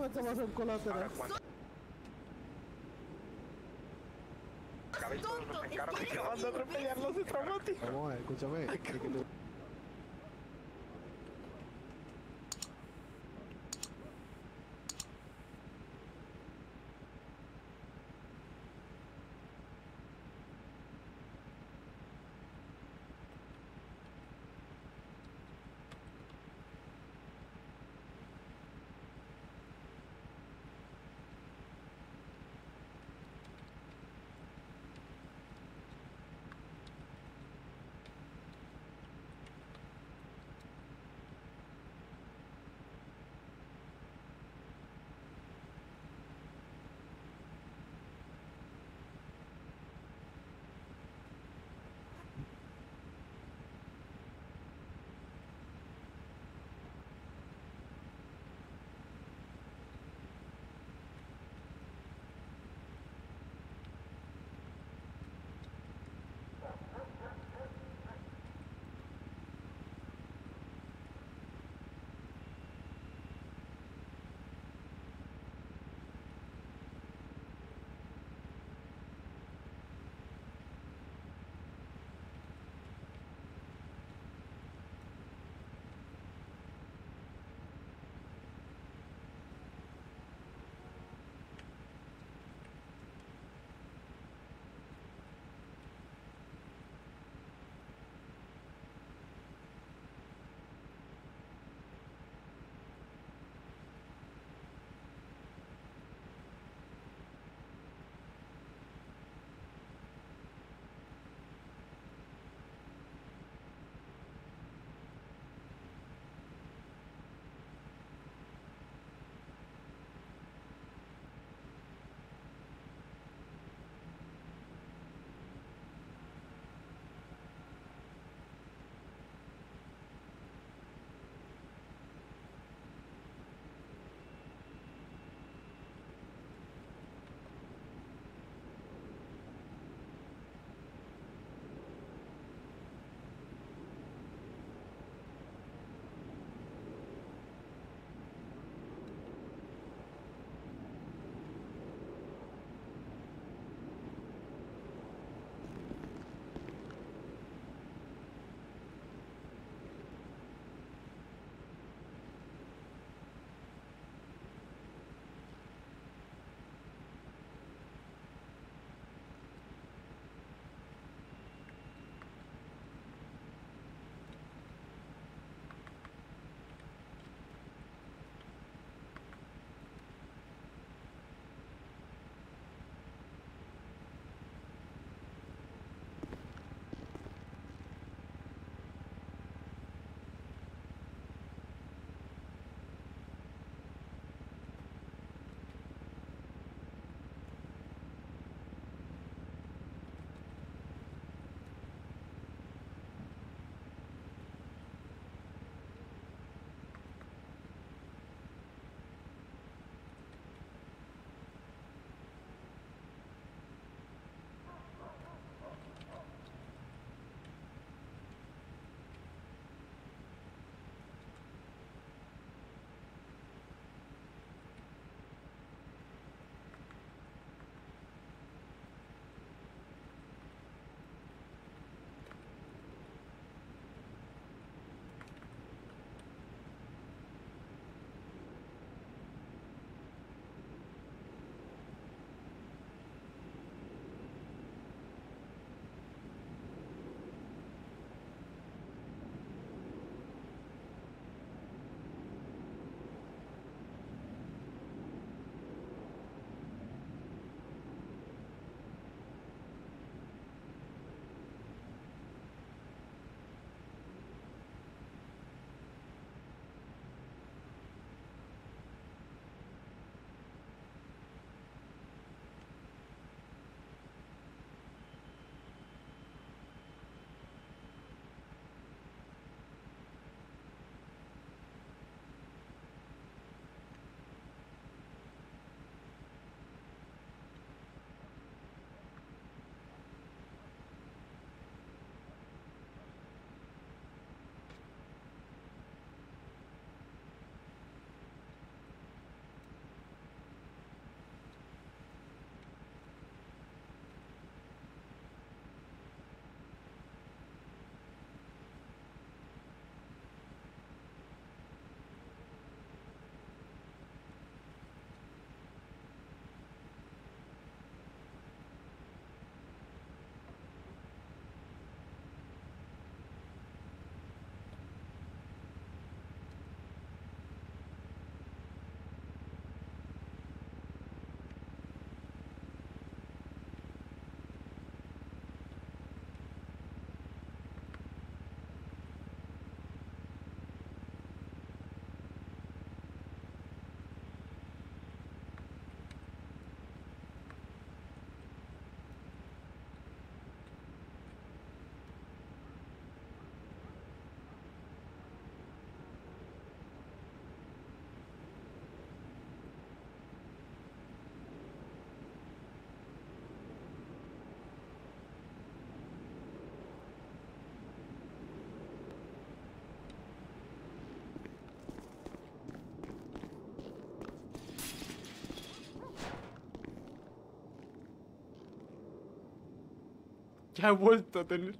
¿Cómo esto va a ser Ahora colateral? atropellarlos traumático. Vamos ver, escúchame. Ya he vuelto a tener.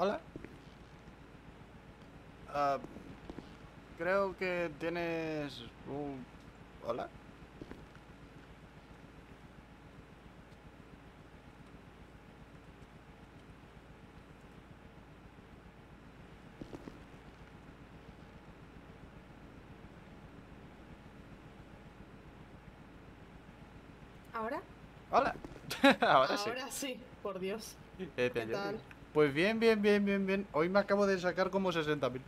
Hola. Ah, creo que tienes un... Hola. ¿Ahora? Hola. Ahora sí. Ahora sí, por Dios. Eh, ¿Qué tal? Pues bien, bien, bien, bien, bien. Hoy me acabo de sacar como 60.000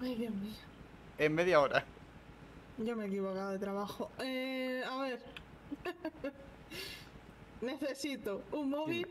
Ay, Dios mío. en media hora. Yo me he equivocado de trabajo. Eh, a ver. Necesito un móvil,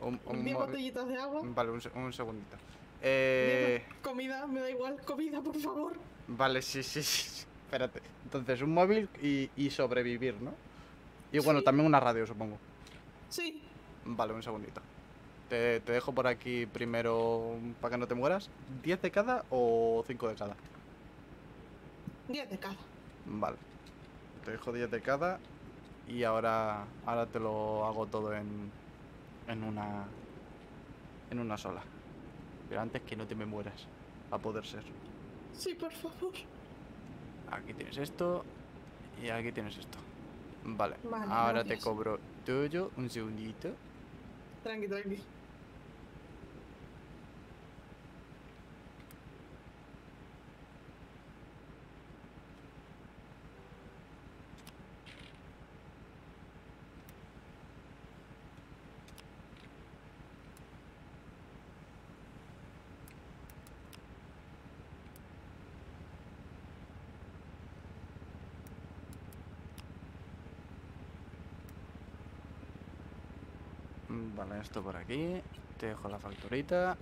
Un, un 10 móvil- botellitas de agua, Vale, un, un segundito. 10 Eh, comida, me da igual, comida, por favor. vale, sí, sí, sí. Espérate. Entonces, un móvil y, y sobrevivir, ¿no? Y bueno, Sí. también una radio, supongo. Sí, Vale, un segundito. Te, te dejo por aquí primero para que no te mueras. ¿10 de cada o 5 de cada? 10 de cada. Vale. Te dejo 10 de cada y ahora, ahora te lo hago todo en, en una en una sola. Pero antes que no te me mueras, a poder ser. Sí, por favor. Aquí tienes esto y aquí tienes esto. Vale, Vale, ahora te cobro tuyo, un segundito. Tranqui, tranqui. Vale, esto por aquí. Te dejo la facturita.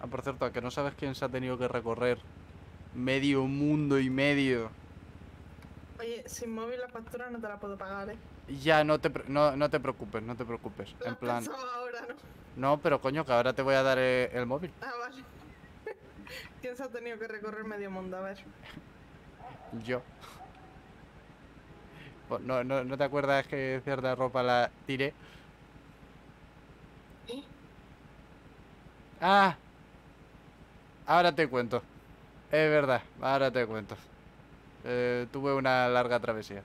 Ah, por cierto, ¿a que no sabes quién se ha tenido que recorrer medio mundo y medio. Oye, sin móvil la factura no te la puedo pagar, ¿eh? Ya, no te, no, no te preocupes, no te preocupes. La En plan, ahora, ¿no? no, pero coño, que ahora te voy a dar eh, el móvil. Ah, vale. ¿Quién se ha tenido que recorrer medio mundo? A ver. Yo. Pues No, no, ¿No te acuerdas que cierta ropa la tiré? ¿Eh? Ah, ahora te cuento. Es verdad, ahora te cuento. Eh, tuve una larga travesía.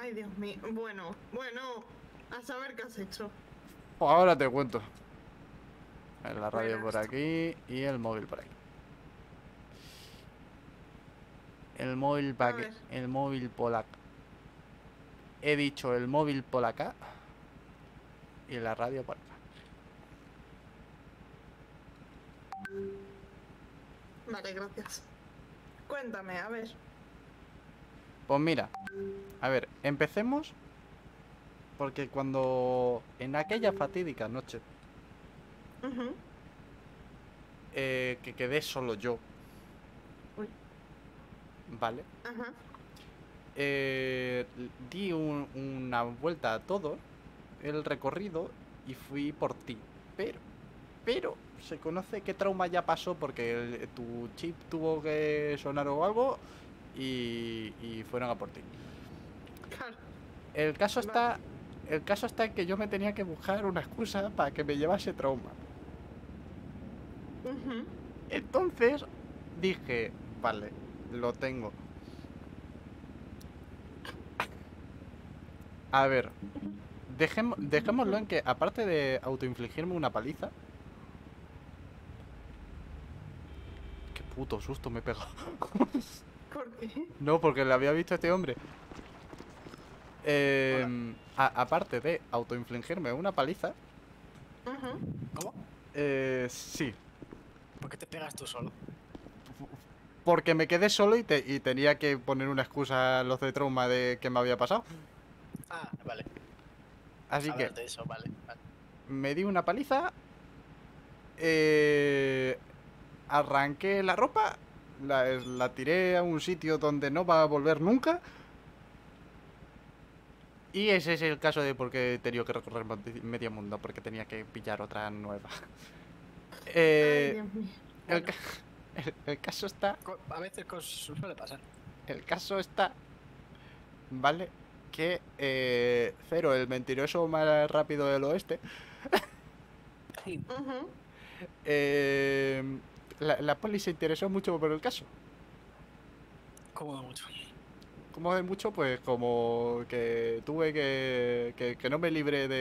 Ay, Dios mío. Bueno, bueno. A saber qué has hecho. Pues ahora te cuento. La radio Bueno, por aquí y el móvil por aquí. El móvil pa' que-. El móvil por acá. He dicho el móvil por acá. Y la radio por acá. Vale, gracias. Cuéntame, a ver. Pues mira, a ver, empecemos porque cuando en aquella fatídica noche eh, que quedé solo yo, Uy. ¿vale? Ajá. Eh, di un- una vuelta a todo el recorrido y fui por ti, pero, pero se conoce qué trauma ya pasó porque el- tu chip tuvo que sonar o algo y, y fueron a por ti. El caso está. El caso está en que yo me tenía que buscar una excusa para que me llevase trauma. Entonces dije, vale, lo tengo. A ver, dejemo- dejémoslo en que aparte de autoinfligirme una paliza. Qué puto susto me he pegado. ¿Por qué? No, porque le había visto a este hombre. A- aparte de autoinfligirme una paliza. ¿Cómo? eh, sí. ¿Por qué te pegas tú solo? Porque me quedé solo y, te- y tenía que poner una excusa a los de trauma de que me había pasado. Ah, vale. Así que Hablas de eso, vale. vale. me di una paliza. eh, arranqué la ropa. La, la tiré a un sitio donde no va a volver nunca. Y ese es el caso de por qué he tenido que recorrer medio mundo. Porque tenía que pillar otra nueva. Ay, Eh, mío. el, ca- el- el caso está A veces suele pasar. El caso está, ¿vale? Que eh, Cero, el mentiroso más rápido del oeste, eh, la, la poli se interesó mucho por el caso. Como de mucho. Como de mucho, pues como que tuve que, que, que no me libré de,